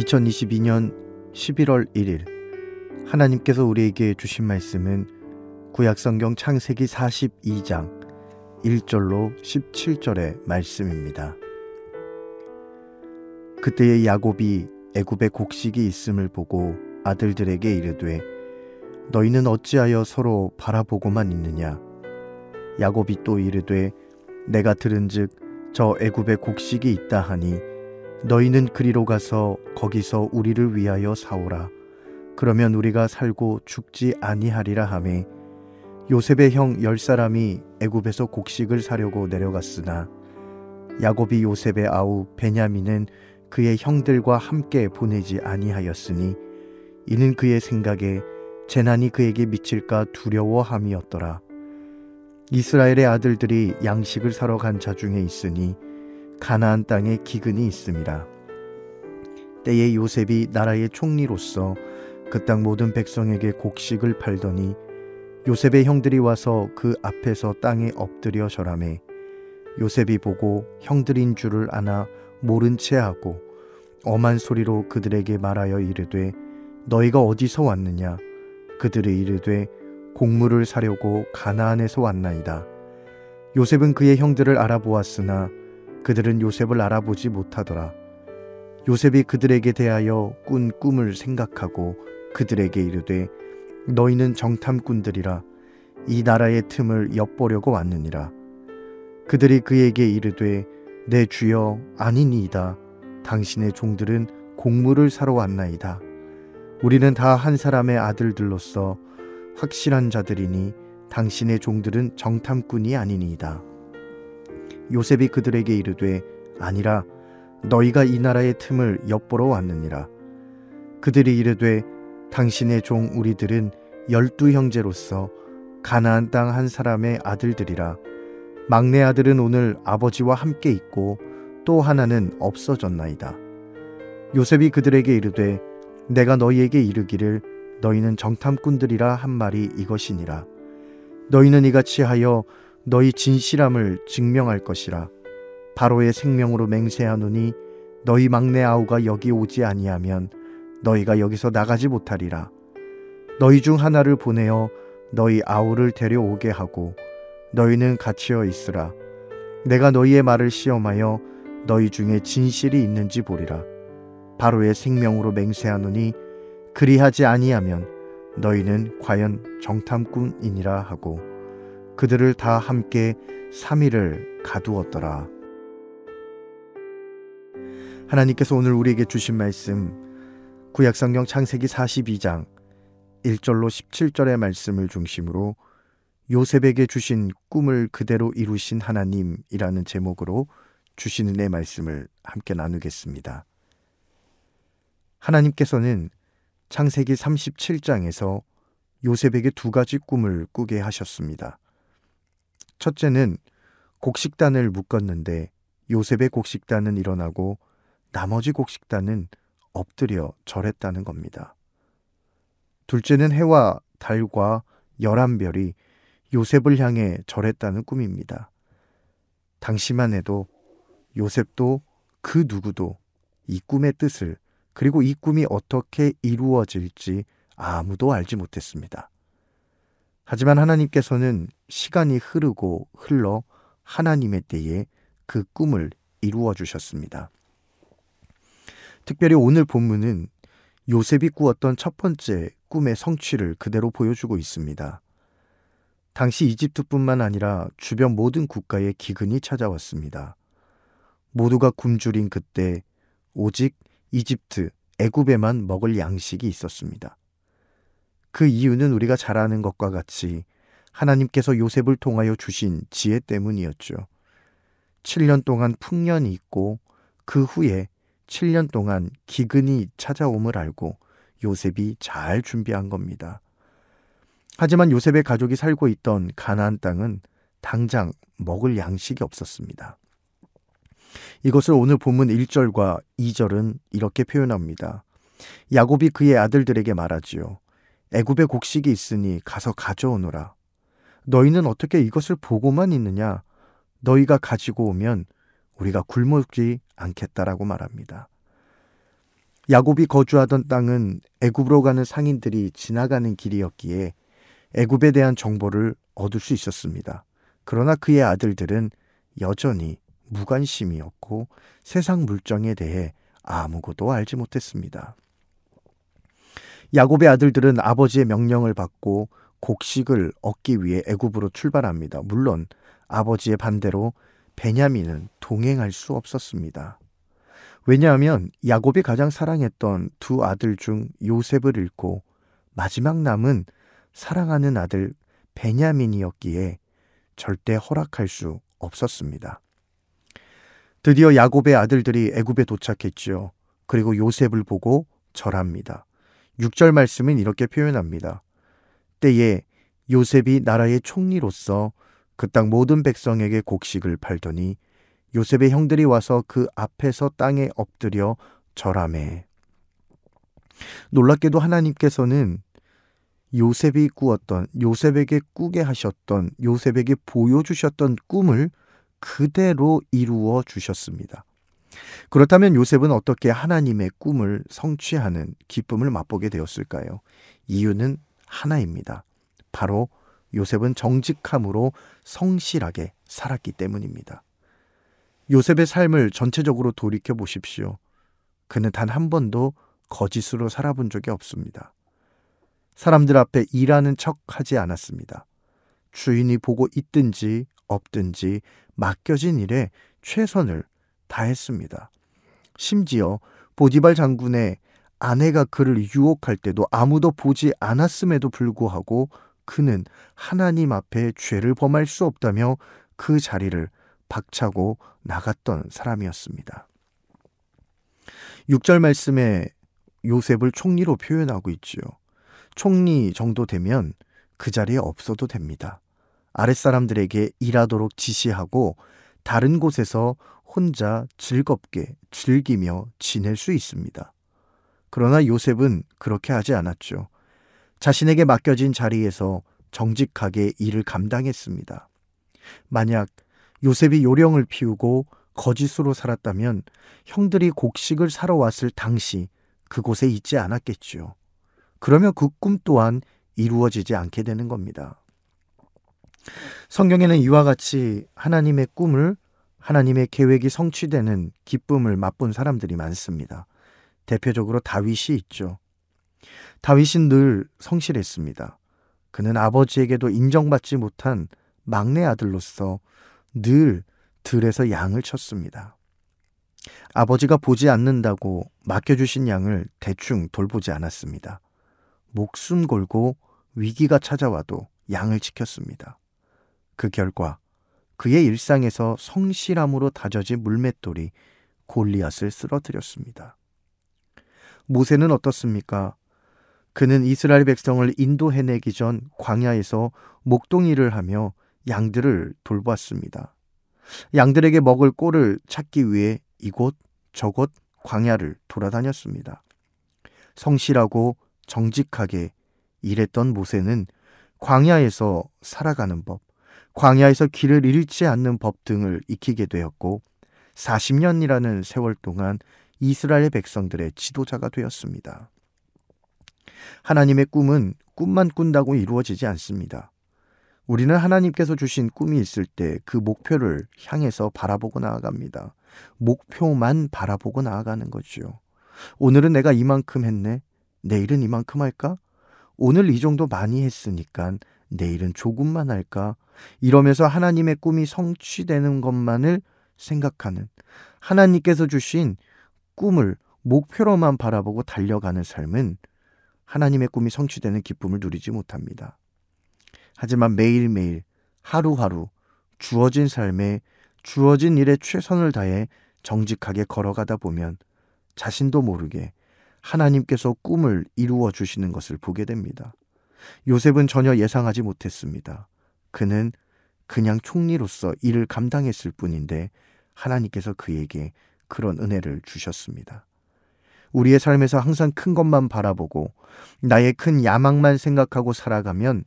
2022년 11월 1일 하나님께서 우리에게 주신 말씀은 구약성경 창세기 42장 1절로 17절의 말씀입니다. 그때의 야곱이 애굽에 곡식이 있음을 보고 아들들에게 이르되 너희는 어찌하여 서로 바라보고만 있느냐 야곱이 또 이르되 내가 들은즉 저 애굽에 곡식이 있다 하니 너희는 그리로 가서 거기서 우리를 위하여 사오라 그러면 우리가 살고 죽지 아니하리라 하매 요셉의 형 열 사람이 애굽에서 곡식을 사려고 내려갔으나 야곱이 요셉의 아우 베냐민은 그의 형들과 함께 보내지 아니하였으니 이는 그의 생각에 재난이 그에게 미칠까 두려워함이었더라. 이스라엘의 아들들이 양식을 사러 간 자 중에 있으니 가나안 땅에 기근이 있음이라. 때에 요셉이 나라의 총리로서 그 땅 모든 백성에게 곡식을 팔더니 요셉의 형들이 와서 그 앞에서 땅에 엎드려 절함에 요셉이 보고 형들인 줄을 아나 모른 채 하고 엄한 소리로 그들에게 말하여 이르되 너희가 어디서 왔느냐 그들이 이르되 곡물을 사려고 가나안에서 왔나이다 요셉은 그의 형들을 알아보았으나 그들은 요셉을 알아보지 못하더라. 요셉이 그들에게 대하여 꾼 꿈을 생각하고 그들에게 이르되 너희는 정탐꾼들이라. 이 나라의 틈을 엿보려고 왔느니라. 그들이 그에게 이르되 내 주여 아니니이다. 당신의 종들은 곡물을 사러 왔나이다. 우리는 다 한 사람의 아들들로서 확실한 자들이니 당신의 종들은 정탐꾼이 아니니이다 요셉이 그들에게 이르되 아니라 너희가 이 나라의 틈을 엿보러 왔느니라 그들이 이르되 당신의 종 우리들은 열두 형제로서 가나안 땅 한 사람의 아들들이라 막내 아들은 오늘 아버지와 함께 있고 또 하나는 없어졌나이다. 요셉이 그들에게 이르되 내가 너희에게 이르기를 너희는 정탐꾼들이라 한 말이 이것이니라. 너희는 이같이 하여 너희 진실함을 증명할 것이라. 바로의 생명으로 맹세하노니 너희 막내 아우가 여기 오지 아니하면 너희가 여기서 나가지 못하리라. 너희 중 하나를 보내어 너희 아우를 데려오게 하고 너희는 갇혀 있으라. 내가 너희의 말을 시험하여 너희 중에 진실이 있는지 보리라. 바로의 생명으로 맹세하노니 그리하지 아니하면 너희는 과연 정탐꾼이니라 하고 그들을 다 함께 3일을 가두었더라. 하나님께서 오늘 우리에게 주신 말씀 구약성경 창세기 42장 1절로 17절의 말씀을 중심으로 요셉에게 주신 꿈을 그대로 이루신 하나님이라는 제목으로 주신 은혜 말씀을 함께 나누겠습니다. 하나님께서는 창세기 37장에서 요셉에게 두 가지 꿈을 꾸게 하셨습니다. 첫째는 곡식단을 묶었는데 요셉의 곡식단은 일어나고 나머지 곡식단은 엎드려 절했다는 겁니다. 둘째는 해와 달과 열한 별이 요셉을 향해 절했다는 꿈입니다. 당시만 해도 요셉도 그 누구도 이 꿈의 뜻을 그리고 이 꿈이 어떻게 이루어질지 아무도 알지 못했습니다. 하지만 하나님께서는 시간이 흐르고 흘러 하나님의 때에 그 꿈을 이루어 주셨습니다. 특별히 오늘 본문은 요셉이 꾸었던 첫 번째 꿈의 성취를 그대로 보여주고 있습니다. 당시 이집트뿐만 아니라 주변 모든 국가에 기근이 찾아왔습니다. 모두가 굶주린 그때 오직 이집트, 애굽에만 먹을 양식이 있었습니다. 그 이유는 우리가 잘 아는 것과 같이 하나님께서 요셉을 통하여 주신 지혜 때문이었죠. 7년 동안 풍년이 있고 그 후에 7년 동안 기근이 찾아옴을 알고 요셉이 잘 준비한 겁니다. 하지만 요셉의 가족이 살고 있던 가나안 땅은 당장 먹을 양식이 없었습니다. 이것을 오늘 본문 1절과 2절은 이렇게 표현합니다. 야곱이 그의 아들들에게 말하지요. 애굽에 곡식이 있으니 가서 가져오너라. 너희는 어떻게 이것을 보고만 있느냐? 너희가 가지고 오면 우리가 굶지 않겠다라고 말합니다. 야곱이 거주하던 땅은 애굽으로 가는 상인들이 지나가는 길이었기에 애굽에 대한 정보를 얻을 수 있었습니다. 그러나 그의 아들들은 여전히 무관심이었고 세상 물정에 대해 아무것도 알지 못했습니다. 야곱의 아들들은 아버지의 명령을 받고 곡식을 얻기 위해 애굽으로 출발합니다. 물론 아버지의 반대로 베냐민은 동행할 수 없었습니다. 왜냐하면 야곱이 가장 사랑했던 두 아들 중 요셉을 잃고 마지막 남은 사랑하는 아들 베냐민이었기에 절대 허락할 수 없었습니다. 드디어 야곱의 아들들이 애굽에 도착했지요. 그리고 요셉을 보고 절합니다. 6절 말씀은 이렇게 표현합니다. 때에 요셉이 나라의 총리로서 그 땅 모든 백성에게 곡식을 팔더니 요셉의 형들이 와서 그 앞에서 땅에 엎드려 절함에 놀랍게도 하나님께서는 요셉이 꾸었던 요셉에게 꾸게 하셨던 요셉에게 보여주셨던 꿈을 그대로 이루어 주셨습니다. 그렇다면 요셉은 어떻게 하나님의 꿈을 성취하는 기쁨을 맛보게 되었을까요? 이유는 하나입니다. 바로 요셉은 정직함으로 성실하게 살았기 때문입니다. 요셉의 삶을 전체적으로 돌이켜 보십시오. 그는 단 한 번도 거짓으로 살아본 적이 없습니다. 사람들 앞에 일하는 척 하지 않았습니다. 주인이 보고 있든지 없든지 맡겨진 일에 최선을 다 했습니다. 심지어 보디발 장군의 아내가 그를 유혹할 때도 아무도 보지 않았음에도 불구하고 그는 하나님 앞에 죄를 범할 수 없다며 그 자리를 박차고 나갔던 사람이었습니다. 6절 말씀에 요셉을 총리로 표현하고 있지요. 총리 정도 되면 그 자리에 없어도 됩니다. 아랫사람들에게 일하도록 지시하고 다른 곳에서 혼자 즐겁게 즐기며 지낼 수 있습니다. 그러나 요셉은 그렇게 하지 않았죠. 자신에게 맡겨진 자리에서 정직하게 일을 감당했습니다. 만약 요셉이 요령을 피우고 거짓으로 살았다면 형들이 곡식을 사러 왔을 당시 그곳에 있지 않았겠지요. 그러면 그 꿈 또한 이루어지지 않게 되는 겁니다. 성경에는 이와 같이 하나님의 꿈을 하나님의 계획이 성취되는 기쁨을 맛본 사람들이 많습니다. 대표적으로 다윗이 있죠. 다윗은 늘 성실했습니다. 그는 아버지에게도 인정받지 못한 막내 아들로서 늘 들에서 양을 쳤습니다. 아버지가 보지 않는다고 맡겨주신 양을 대충 돌보지 않았습니다. 목숨 걸고 위기가 찾아와도 양을 지켰습니다. 그 결과 그의 일상에서 성실함으로 다져진 물맷돌이 골리앗을 쓰러뜨렸습니다. 모세는 어떻습니까? 그는 이스라엘 백성을 인도해내기 전 광야에서 목동일을 하며 양들을 돌보았습니다. 양들에게 먹을 꼴을 찾기 위해 이곳 저곳 광야를 돌아다녔습니다. 성실하고 정직하게 일했던 모세는 광야에서 살아가는 법, 광야에서 길을 잃지 않는 법 등을 익히게 되었고 40년이라는 세월 동안 이스라엘 백성들의 지도자가 되었습니다. 하나님의 꿈은 꿈만 꾼다고 이루어지지 않습니다. 우리는 하나님께서 주신 꿈이 있을 때 그 목표를 향해서 바라보고 나아갑니다. 목표만 바라보고 나아가는 거죠. 오늘은 내가 이만큼 했네. 내일은 이만큼 할까? 오늘 이 정도 많이 했으니까 내일은 조금만 할까? 이러면서 하나님의 꿈이 성취되는 것만을 생각하는 하나님께서 주신 꿈을 목표로만 바라보고 달려가는 삶은 하나님의 꿈이 성취되는 기쁨을 누리지 못합니다. 하지만 매일매일 하루하루 주어진 삶에 주어진 일에 최선을 다해 정직하게 걸어가다 보면 자신도 모르게 하나님께서 꿈을 이루어 주시는 것을 보게 됩니다. 요셉은 전혀 예상하지 못했습니다. 그는 그냥 총리로서 일을 감당했을 뿐인데 하나님께서 그에게 그런 은혜를 주셨습니다. 우리의 삶에서 항상 큰 것만 바라보고 나의 큰 야망만 생각하고 살아가면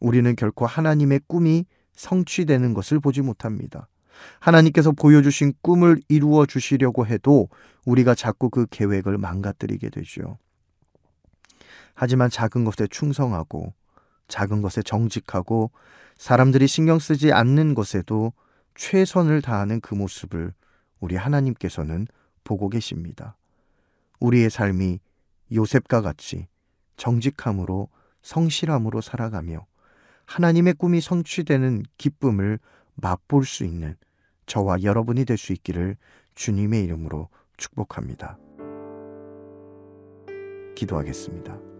우리는 결코 하나님의 꿈이 성취되는 것을 보지 못합니다. 하나님께서 보여주신 꿈을 이루어 주시려고 해도 우리가 자꾸 그 계획을 망가뜨리게 되죠. 하지만 작은 것에 충성하고 작은 것에 정직하고 사람들이 신경 쓰지 않는 것에도 최선을 다하는 그 모습을 우리 하나님께서는 보고 계십니다. 우리의 삶이 요셉과 같이 정직함으로 성실함으로 살아가며 하나님의 꿈이 성취되는 기쁨을 맛볼 수 있는 저와 여러분이 될 수 있기를 주님의 이름으로 축복합니다. 기도하겠습니다.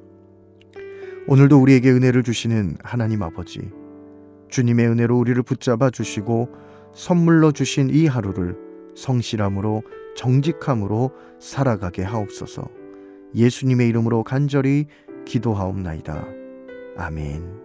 오늘도 우리에게 은혜를 주시는 하나님 아버지, 주님의 은혜로 우리를 붙잡아 주시고 선물로 주신 이 하루를 성실함으로 정직함으로 살아가게 하옵소서. 예수님의 이름으로 간절히 기도하옵나이다. 아멘.